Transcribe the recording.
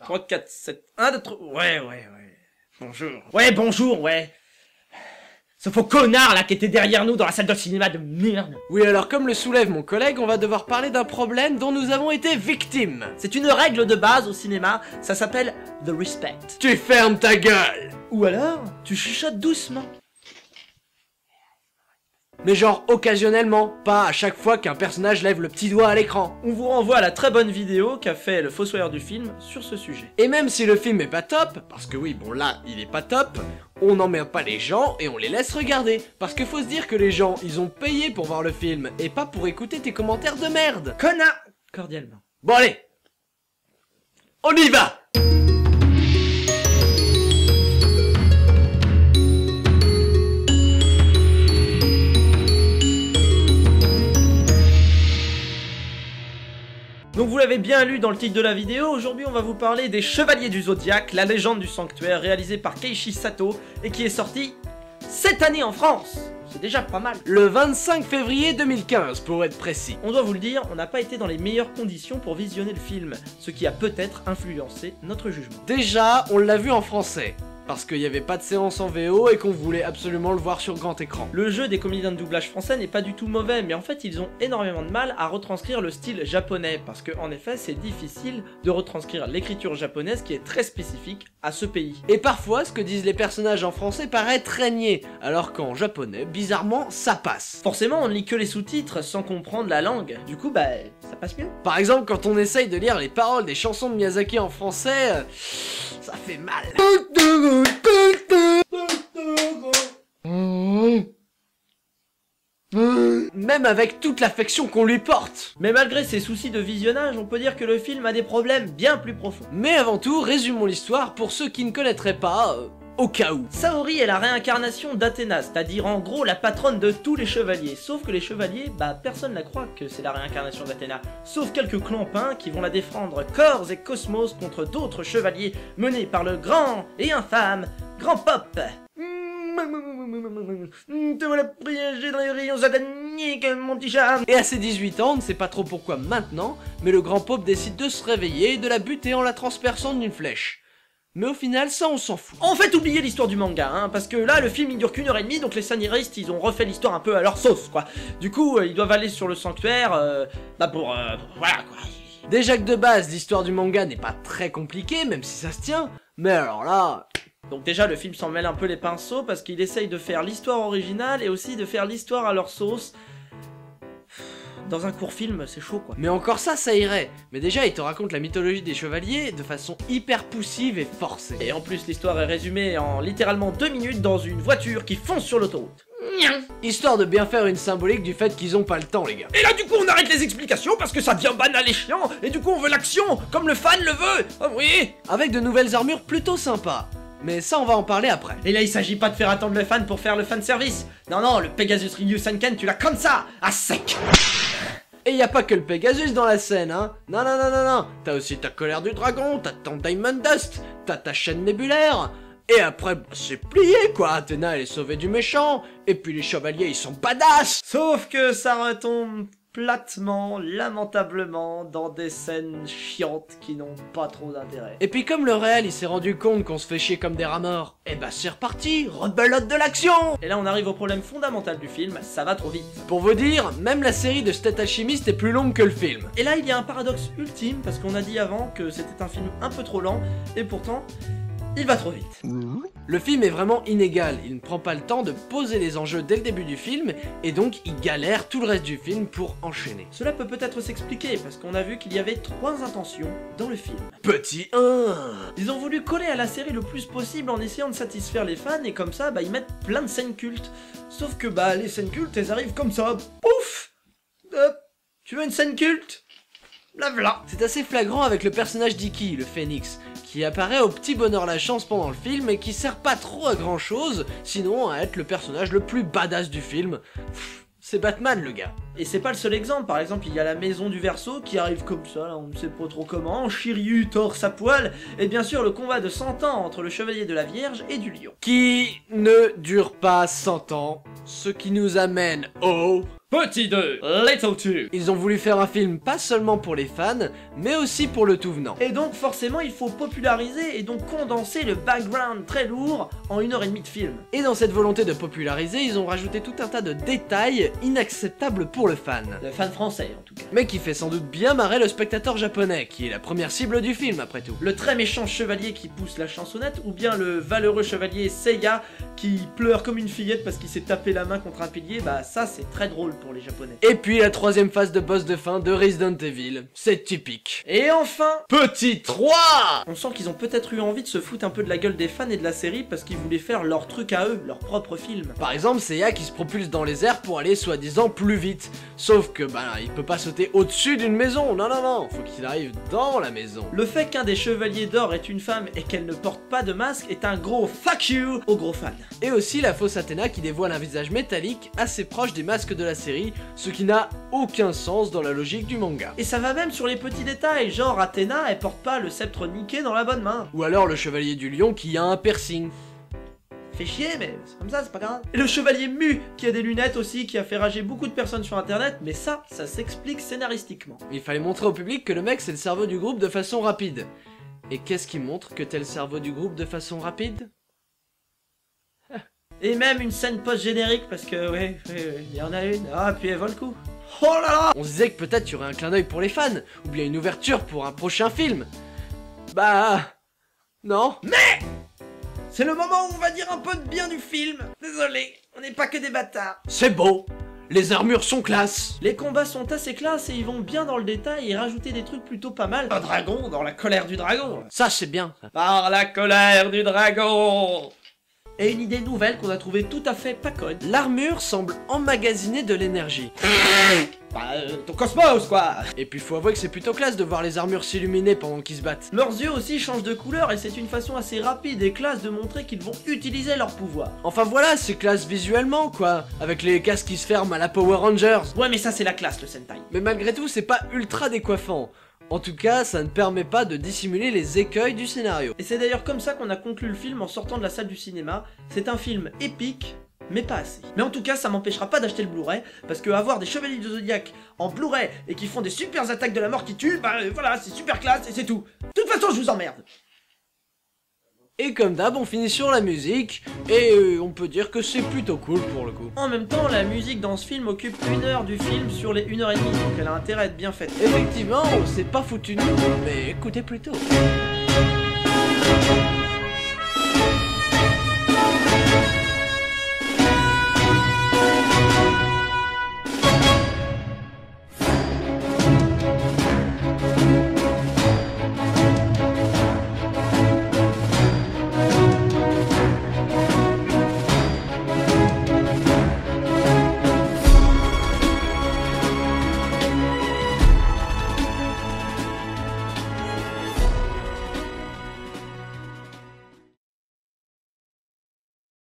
3, 4, 7, 1, 2, 3, ouais, ouais, ouais. Bonjour. Ouais, bonjour, ouais. Ce faux connard là qui était derrière nous dans la salle de cinéma de merde. Oui, alors comme le soulève mon collègue, on va devoir parler d'un problème dont nous avons été victimes. C'est une règle de base au cinéma, ça s'appelle the respect. Tu fermes ta gueule Ou alors, tu chuchotes doucement. Mais genre occasionnellement, pas à chaque fois qu'un personnage lève le petit doigt à l'écran. On vous renvoie à la très bonne vidéo qu'a fait le fossoyeur du film sur ce sujet. Et même si le film est pas top, parce que oui, bon là, il est pas top, on n'emmerde pas les gens et on les laisse regarder. Parce que faut se dire que les gens, ils ont payé pour voir le film et pas pour écouter tes commentaires de merde. Connard Cordialement. Bon allez On y va Donc vous l'avez bien lu dans le titre de la vidéo, aujourd'hui on va vous parler des Chevaliers du Zodiaque, la légende du sanctuaire réalisé par Keiichi Sato et qui est sorti cette année en France. C'est déjà pas mal. Le 25 février 2015 pour être précis. On doit vous le dire, on n'a pas été dans les meilleures conditions pour visionner le film, ce qui a peut-être influencé notre jugement. Déjà, on l'a vu en français. Parce qu'il n'y avait pas de séance en VO et qu'on voulait absolument le voir sur grand écran. Le jeu des comédiens de doublage français n'est pas du tout mauvais, mais en fait ils ont énormément de mal à retranscrire le style japonais, parce que en effet c'est difficile de retranscrire l'écriture japonaise qui est très spécifique à ce pays. Et parfois, ce que disent les personnages en français paraît très niais, alors qu'en japonais, bizarrement, ça passe. Forcément on ne lit que les sous-titres sans comprendre la langue, du coup bah ça passe mieux. Par exemple, quand on essaye de lire les paroles des chansons de Miyazaki en français, euh, ça fait mal. Même avec toute l'affection qu'on lui porte. Mais malgré ses soucis de visionnage, on peut dire que le film a des problèmes bien plus profonds. Mais avant tout, résumons l'histoire pour ceux qui ne connaîtraient pas, euh, au cas où. Saori est la réincarnation d'Athéna, c'est-à-dire en gros la patronne de tous les chevaliers. Sauf que les chevaliers, bah personne ne croit que c'est la réincarnation d'Athéna. Sauf quelques clampins qui vont la défendre corps et cosmos contre d'autres chevaliers menés par le grand et infâme Grand Pop. Te voilà dans les rayons sataniques, mon petit chat Et à ses 18 ans, on ne sait pas trop pourquoi maintenant, mais le grand Pope décide de se réveiller et de la buter en la transperçant d'une flèche. Mais au final, ça on s'en fout. En fait, oubliez l'histoire du manga, hein, parce que là, le film il dure qu'une heure et demie, donc les scénaristes ils ont refait l'histoire un peu à leur sauce, quoi. Du coup, euh, ils doivent aller sur le sanctuaire, euh, bah pour, euh, pour- voilà, quoi. Déjà que de base, l'histoire du manga n'est pas très compliquée, même si ça se tient, mais alors là... Donc déjà, le film s'en mêle un peu les pinceaux, parce qu'il essaye de faire l'histoire originale et aussi de faire l'histoire à leur sauce. Dans un court film, c'est chaud, quoi. Mais encore ça, ça irait. Mais déjà, il te raconte la mythologie des chevaliers de façon hyper poussive et forcée. Et en plus, l'histoire est résumée en littéralement deux minutes dans une voiture qui fonce sur l'autoroute. Histoire de bien faire une symbolique du fait qu'ils ont pas le temps, les gars. Et là, du coup, on arrête les explications parce que ça devient banal et chiant, et du coup, on veut l'action, comme le fan le veut. Ah oui Avec de nouvelles armures plutôt sympas. Mais ça, on va en parler après. Et là, il s'agit pas de faire attendre le fan pour faire le fan service. Non, non, le Pegasus Ryu Sanken, tu l'as comme ça, à sec. Et y a pas que le Pegasus dans la scène, hein. Non, non, non, non, non. T'as aussi ta colère du dragon, t'as ton Diamond Dust, t'as ta chaîne nébulaire. Et après, bah, c'est plié quoi, Athéna elle est sauvée du méchant, et puis les chevaliers ils sont badass. Sauf que ça retombe platement, lamentablement, dans des scènes chiantes qui n'ont pas trop d'intérêt. Et puis comme le réel il s'est rendu compte qu'on se fait chier comme des rats morts, et bah c'est reparti, rebelote de l'action Et là, on arrive au problème fondamental du film, ça va trop vite. Pour vous dire, même la série de State Alchemist est plus longue que le film. Et là, il y a un paradoxe ultime, parce qu'on a dit avant que c'était un film un peu trop lent, et pourtant, il va trop vite. Le film est vraiment inégal, il ne prend pas le temps de poser les enjeux dès le début du film, et donc il galère tout le reste du film pour enchaîner. Cela peut peut-être s'expliquer, parce qu'on a vu qu'il y avait trois intentions dans le film. Petit 1 Ils ont voulu coller à la série le plus possible en essayant de satisfaire les fans, et comme ça, bah, ils mettent plein de scènes cultes. Sauf que, bah, les scènes cultes, elles arrivent comme ça, pouf! Hop! Tu veux une scène culte? La voilà. C'est assez flagrant avec le personnage d'Iki, le phénix, qui apparaît au petit bonheur la chance pendant le film et qui sert pas trop à grand chose, sinon à être le personnage le plus badass du film. C'est Batman le gars. Et c'est pas le seul exemple, par exemple il y a la maison du verso qui arrive comme ça, là, on ne sait pas trop comment, Shiryu torse à poil, et bien sûr le combat de 100 ans entre le chevalier de la Vierge et du lion. Qui ne dure pas 100 ans, ce qui nous amène au... Petit 2, Little 2. Ils ont voulu faire un film pas seulement pour les fans, mais aussi pour le tout venant. Et donc forcément il faut populariser et donc condenser le background très lourd en une heure et demie de film. Et dans cette volonté de populariser, ils ont rajouté tout un tas de détails inacceptables pour le fan. Le fan français en tout cas. Mais qui fait sans doute bien marrer le spectateur japonais, qui est la première cible du film après tout. Le très méchant chevalier qui pousse la chansonnette ou bien le valeureux chevalier Seiya qui pleure comme une fillette parce qu'il s'est tapé la main contre un pilier, bah ça c'est très drôle pour les japonais. Et puis la troisième phase de boss de fin de Resident Evil, c'est typique. Et enfin, Petit 3 on sent qu'ils ont peut-être eu envie de se foutre un peu de la gueule des fans et de la série parce qu'ils voulaient faire leur truc à eux, leur propre film. Par exemple, Seiya qui se propulse dans les airs pour aller soi-disant plus vite. Sauf que, bah, il peut pas sauter au-dessus d'une maison, non non non, faut qu'il arrive dans la maison. Le fait qu'un des chevaliers d'or est une femme et qu'elle ne porte pas de masque est un gros fuck you aux gros fans. Et aussi la fausse Athéna qui dévoile un visage métallique assez proche des masques de la série, ce qui n'a aucun sens dans la logique du manga. Et ça va même sur les petits détails, genre Athéna elle porte pas le sceptre niqué dans la bonne main. Ou alors le chevalier du lion qui a un piercing. Fait chier mais c'est comme ça, c'est pas grave. Et le chevalier Mu qui a des lunettes aussi, qui a fait rager beaucoup de personnes sur internet, mais ça, ça s'explique scénaristiquement. Il fallait montrer au public que le mec c'est le cerveau du groupe de façon rapide. Et qu'est-ce qui montre que t'es le cerveau du groupe de façon rapide? Et même une scène post-générique parce que, ouais, ouais, ouais, il y en a une. Ah, puis elle vaut le coup. Oh là là On se disait que peut-être il y aurait un clin d'œil pour les fans, ou bien une ouverture pour un prochain film. Bah... Non. C'est le moment où on va dire un peu de bien du film. Désolé, on n'est pas que des bâtards. C'est beau Les armures sont classe Les combats sont assez classes et ils vont bien dans le détail et rajouter des trucs plutôt pas mal. Un dragon dans la colère du dragon. Ça c'est bien. Par la colère du dragon Et une idée nouvelle qu'on a trouvée tout à fait pas conne. L'armure semble emmagasiner de l'énergie. Bah, euh, ton cosmos quoi Et puis faut avouer que c'est plutôt classe de voir les armures s'illuminer pendant qu'ils se battent. Leurs yeux aussi changent de couleur et c'est une façon assez rapide et classe de montrer qu'ils vont utiliser leur pouvoir. Enfin voilà, c'est classe visuellement quoi, avec les casques qui se ferment à la Power Rangers. Ouais mais ça c'est la classe le Sentai. Mais malgré tout, c'est pas ultra décoiffant. En tout cas, ça ne permet pas de dissimuler les écueils du scénario. Et c'est d'ailleurs comme ça qu'on a conclu le film en sortant de la salle du cinéma. C'est un film épique, mais pas assez. Mais en tout cas, ça m'empêchera pas d'acheter le Blu-ray, parce que avoir des chevaliers du Zodiac en Blu-ray et qui font des super attaques de la mort qui tuent, bah euh, voilà, c'est super classe et c'est tout. De toute façon, je vous emmerde. Et comme d'hab, on finit sur la musique, et euh, on peut dire que c'est plutôt cool pour le coup. En même temps, la musique dans ce film occupe une heure du film sur les une heure et demie, donc elle a intérêt à être bien faite. Effectivement, on s'est pas foutu nous, mais écoutez plutôt.